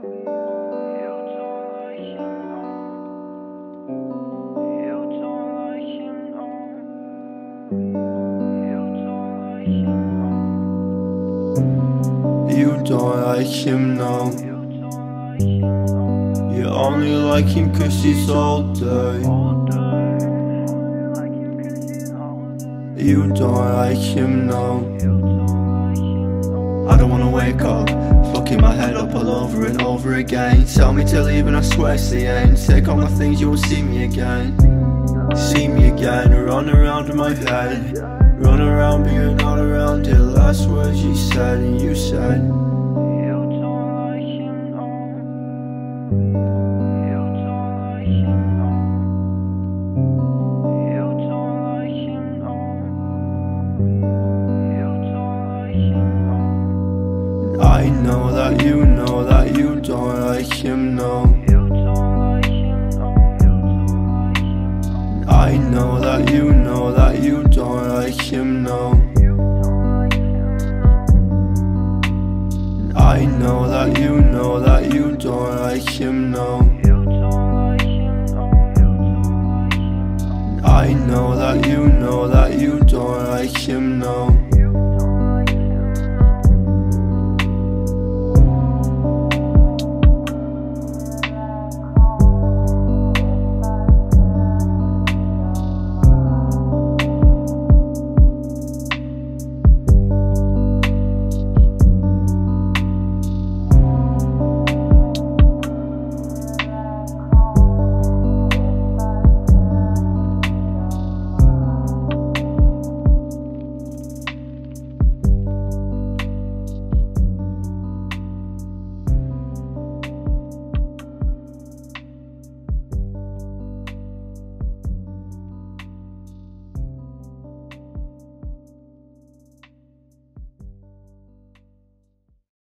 You don't like him now. You only like him cause he's older. You don't like him now. I don't wanna wake up, fucking my head up all over and over again. Tell me to leave and I swear it's the end. Take all my things, you will see me again. See me again, run around in my head. Run around, but you're not around. The last words you said, and you said. I know that you know that you don't like him, no. I know that you know that you don't like him, no. I know that you know that you don't like him, no.